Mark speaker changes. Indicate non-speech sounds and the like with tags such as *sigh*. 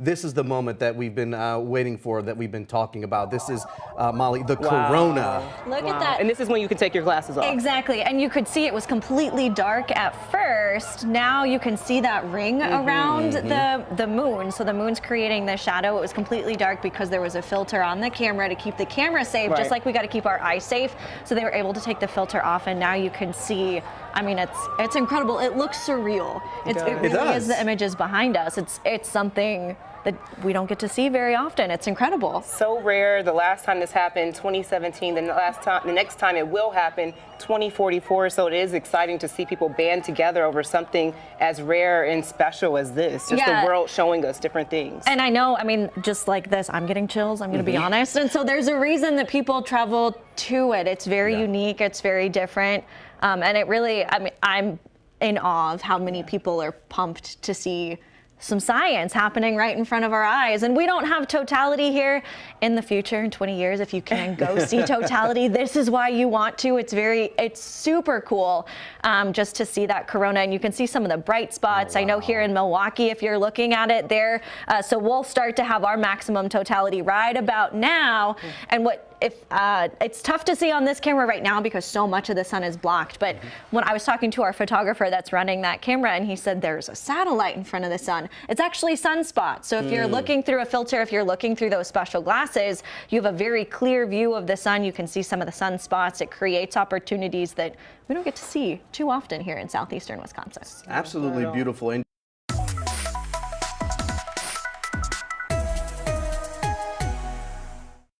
Speaker 1: This is the moment that we've been uh, waiting for, that we've been talking about. This is, uh, Molly, the corona.
Speaker 2: Look
Speaker 3: Wow.
Speaker 2: at that.
Speaker 3: And this is when you can take your glasses off.
Speaker 2: Exactly. And you could see it was completely dark at first. Now you can see that ring around the, the moon. So the moon's creating the shadow. It was completely dark because there was a filter on the camera to keep the camera safe,
Speaker 3: Right.
Speaker 2: just like we got to keep our eyes safe. So they were able to take the filter off and now you can see. I mean, it's it's incredible. It looks surreal. It's, it
Speaker 3: does.
Speaker 2: really
Speaker 1: It
Speaker 2: is
Speaker 1: does.
Speaker 2: the images behind us. It's it's something that we don't get to see very often. It's incredible.
Speaker 3: so rare. The last time this happened, 2017. The last time, the next time it will happen, 2044. So it is exciting to see people band together over something as rare and special as this. Just
Speaker 2: Yeah.
Speaker 3: the world showing us different things.
Speaker 2: And I know, I mean, just like this, I'm getting chills. I'm going to be honest. And so there's a reason that people travel to it. It's very
Speaker 1: Yeah.
Speaker 2: unique. It's very different. Um, and it really, I mean, I'm in awe of how many people are pumped to see some science happening right in front of our eyes. And we don't have totality here in the future in 20 years. If you can go *laughs* see totality, this is why you want to. It's very, it's super cool um, just to see that corona. And you can see some of the bright spots. I know here in Milwaukee, if you're looking at it there. Uh, so we'll start to have our maximum totality right about now. And what if uh, it's tough to see on this camera right now because so much of the sun is blocked. But when I was talking to our photographer that's running that camera, and he said there's a satellite in front of the sun. It's actually sunspots. So if you're looking through a filter, if you're looking through those special glasses, you have a very clear view of the sun. You can see some of the sunspots. It creates opportunities that we don't get to see too often here in southeastern Wisconsin.
Speaker 1: Absolutely beautiful. And